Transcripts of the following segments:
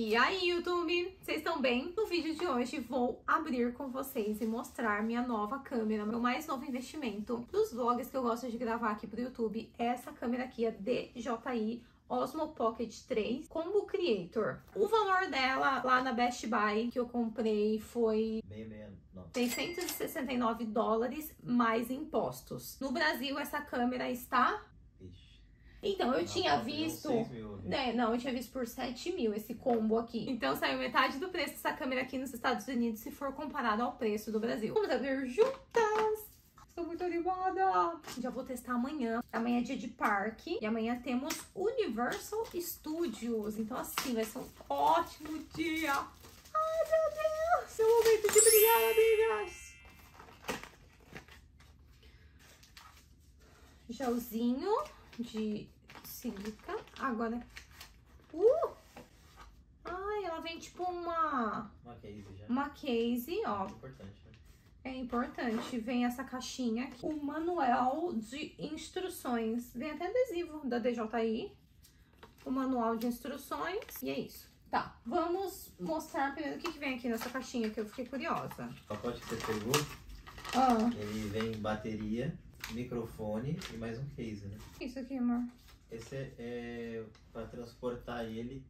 E aí, YouTube, vocês estão bem? No vídeo de hoje vou abrir com vocês e mostrar minha nova câmera, meu mais novo investimento dos vlogs que eu gosto de gravar aqui pro YouTube. Essa câmera aqui é DJI Osmo Pocket 3 Combo Creator. O valor dela lá na Best Buy que eu comprei foi 669 dólares mais impostos. No Brasil, essa câmera está então, eu tinha visto. É, não, eu tinha visto por 7 mil esse combo aqui. Então saiu metade do preço dessa câmera aqui nos Estados Unidos se for comparado ao preço do Brasil. Vamos abrir juntas! Estou muito animada! Já vou testar amanhã. Amanhã é dia de parque. E amanhã temos Universal Studios. Então, assim, vai ser um ótimo dia. Ai, meu Deus! É o momento de brilhar, amigas! Gelzinho de sílica. Agora... Uh! Ai, ela vem tipo uma... Uma case já. Uma case, ó. É importante, né? É importante. Vem essa caixinha aqui. O manual de instruções. Vem até adesivo da DJI. O manual de instruções. E é isso. Tá, vamos mostrar primeiro o que, que vem aqui nessa caixinha, que eu fiquei curiosa. O pacote que você pegou, Ah, ele vem bateria, microfone e mais um case, né? isso aqui, amor. Esse é, é para transportar ele,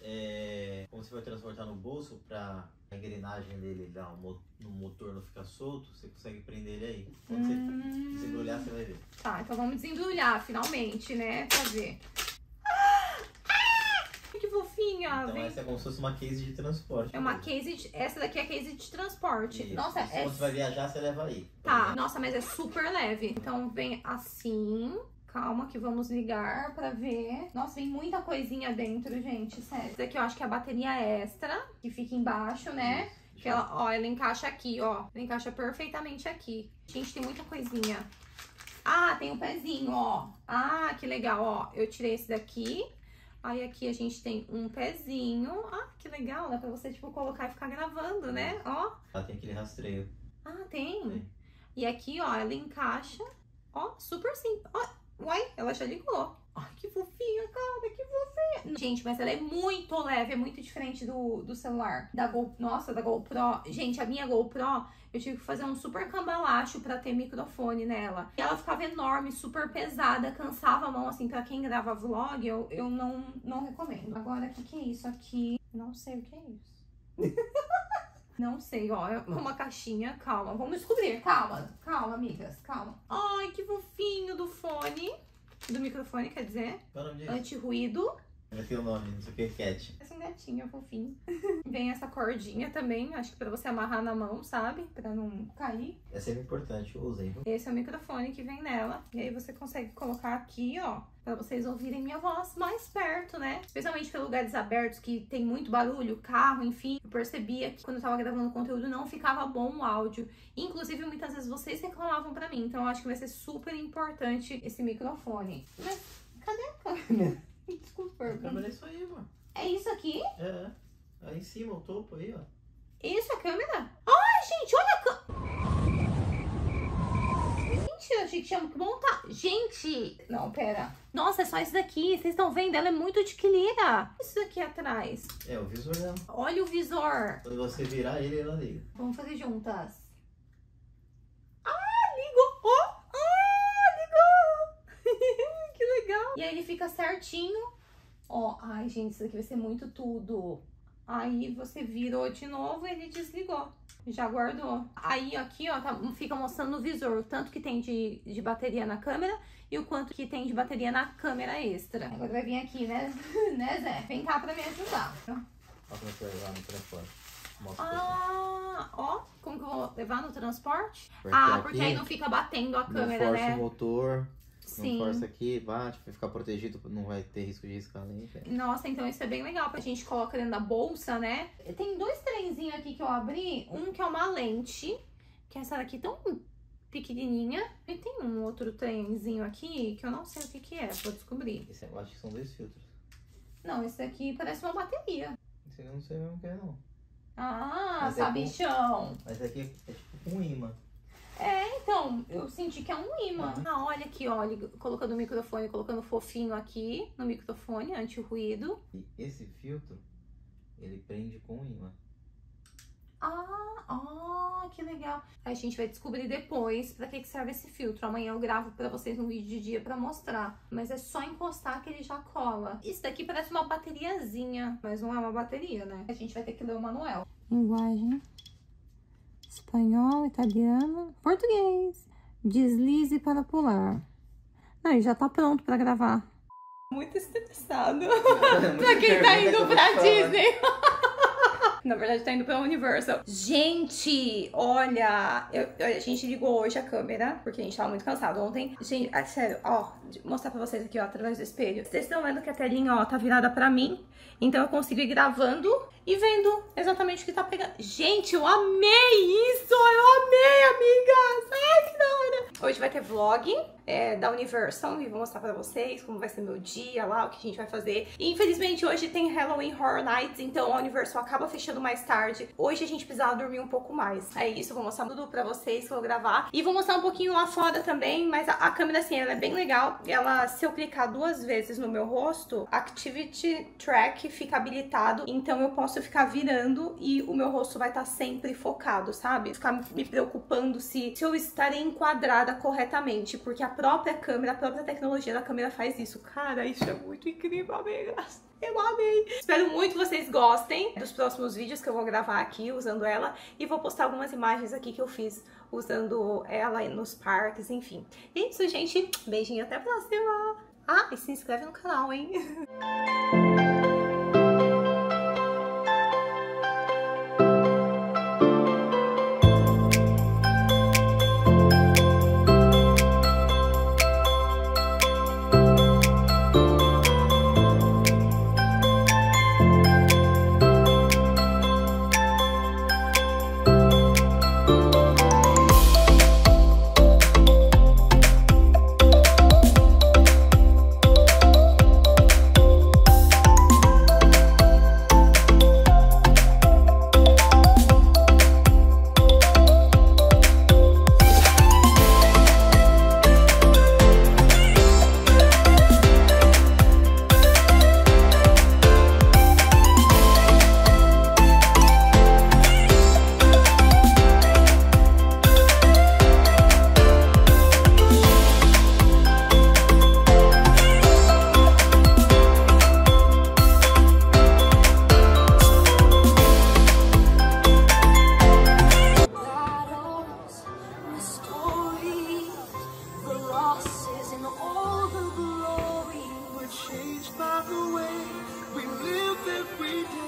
é, como você vai transportar no bolso para a engrenagem dele lá, no motor não ficar solto, você consegue prender ele aí. Quando Hum. você desembrulhar, você vai ver. Tá, então vamos desembrulhar finalmente, né? Pra ver. Ah! Ah! Que fofinha! Então essa é como se fosse uma case de transporte. É uma mesmo. case de... Essa daqui é case de transporte. Isso. Nossa, Se é... Quando você vai viajar, você leva aí. Tá, exemplo. nossa, mas é super leve. Então vem assim... Calma que vamos ligar pra ver. Nossa, vem muita coisinha dentro, gente, sério. Essa daqui eu acho que é a bateria extra, que fica embaixo, né? Isso. Que ela, ó, ela encaixa aqui, ó. Ela encaixa perfeitamente aqui. Gente, tem muita coisinha. Ah, tem um pezinho, ó. Ah, que legal, ó. Eu tirei esse daqui. Aí aqui a gente tem um pezinho. Ah, que legal, dá pra você, tipo, colocar e ficar gravando, né? Ó. Ela tem aquele rastreio. Ah, tem. Tem. E aqui, ó, ela encaixa. Ó, super simples. Ó, uai, ela já ligou. Ai, que fofinha, cara, que fofinha. Gente, mas ela é muito leve, é muito diferente do, do celular. Da Go, nossa, da GoPro. Gente, a minha GoPro, eu tive que fazer um super cambalacho pra ter microfone nela. E ela ficava enorme, super pesada, cansava a mão, assim, pra quem grava vlog, eu, eu não, não recomendo. Agora, o que, que é isso aqui? Não sei o que é isso. Não sei, ó, é uma caixinha, calma, vamos descobrir, calma, calma, amigas, calma. Ai, que fofinho do fone, do microfone, quer dizer, Qual é ter o nome, não sei o que, cat. Esse um gatinho fofinho. Vem essa cordinha também, acho que pra você amarrar na mão, sabe? Pra não cair. É sempre importante, eu usei. Esse é o microfone que vem nela. E aí você consegue colocar aqui, ó, pra vocês ouvirem minha voz mais perto, né? Especialmente para lugares abertos que tem muito barulho, carro, enfim. Eu percebia que quando eu tava gravando conteúdo não ficava bom o áudio. Inclusive, muitas vezes vocês reclamavam pra mim. Então eu acho que vai ser super importante esse microfone. Mas cadê a câmera? Desculpa. A câmera é isso aí, mano. É isso aqui? É, é. Aí em cima, o topo aí, ó. Isso a câmera? Ai, gente, olha a câmera. Gente, eu achei que tinha que montar. Gente, não, pera. Nossa, é só isso daqui. Vocês estão vendo? Ela é muito adquirida. Isso daqui atrás. É, o visor dela. Olha o visor. Quando você virar ele, ela liga. Vamos fazer juntas. Ah, ligou. Ó, ah, ligou. que legal. E aí ele fica certinho. Ó, ai, gente, isso aqui vai ser muito tudo. Aí você virou de novo e ele desligou. Já guardou. Aí aqui, ó, tá- fica mostrando no visor o tanto que tem de, de bateria na câmera e o quanto que tem de bateria na câmera extra. Agora vai vir aqui, né, né Zé? Vem cá pra me ajudar. Olha como que vai levar no. Mostra o Ah, ó, como que eu vou levar no transporte? telefone. Ah, porque aí não fica batendo a câmera, não força né? o motor, Sim. não força aqui, bate, vai ficar protegido, não vai ter risco de riscalente. Nossa, então isso é bem legal. A gente coloca dentro da bolsa, né? Tem dois trenzinhos aqui que eu abri. Um que é uma lente, que é essa daqui tão pequenininha. E tem um outro trenzinho aqui que eu não sei o que que é. Vou descobrir. Esse, eu acho que são dois filtros. Não, esse aqui parece uma bateria. Esse eu não sei mesmo o que é, não. Ah, Mas é sabichão. Mas aqui é, é tipo um imã. Então, eu senti que é um imã. Uhum. Ah, olha aqui, olha, colocando o microfone, colocando fofinho aqui no microfone, anti-ruído. E esse filtro Ele prende com imã. Ah, ah, que legal. A gente vai descobrir depois pra que que serve esse filtro. Amanhã eu gravo pra vocês um vídeo de dia pra mostrar. Mas é só encostar que ele já cola. Isso daqui parece uma bateriazinha, mas não é uma bateria, né? A gente vai ter que ler o manual. Linguagem. Espanhol, italiano, português. Deslize para pular. Não, ele já tá pronto pra gravar. Muito estressado. pra quem tá indo pra Disney. Na verdade, tá indo pra Universal. Gente, olha, eu, a gente ligou hoje a câmera, porque a gente tava muito cansado ontem. Gente, é sério, ó, vou mostrar pra vocês aqui, ó, através do espelho. Vocês estão vendo que a telinha, ó, tá virada pra mim. Então eu consigo ir gravando e vendo exatamente o que tá pegando. Gente, eu amei isso! Eu amei, amigas! Ai, que da hora! Hoje vai ter vlog é, da Universal e vou mostrar pra vocês como vai ser meu dia lá, o que a gente vai fazer. E, infelizmente, hoje tem Halloween Horror Nights, então a Universal acaba fechando mais tarde. Hoje a gente precisava dormir um pouco mais. É isso, vou mostrar tudo pra vocês que eu vou gravar. E vou mostrar um pouquinho lá fora também, mas a, a câmera, assim, ela é bem legal. Ela, se eu clicar duas vezes no meu rosto, Activity Track fica habilitado, então eu posso ficar virando e o meu rosto vai estar sempre focado, sabe? Ficar me preocupando se, se eu estarei enquadrada corretamente, porque a própria câmera, a própria tecnologia da câmera faz isso. Cara, isso é muito incrível, amigas. Eu amei! Espero muito que vocês gostem dos próximos vídeos que eu vou gravar aqui usando ela e vou postar algumas imagens aqui que eu fiz usando ela nos parques, enfim. É isso, gente. Beijinho, até a próxima! Ah, e se inscreve no canal, hein? we do.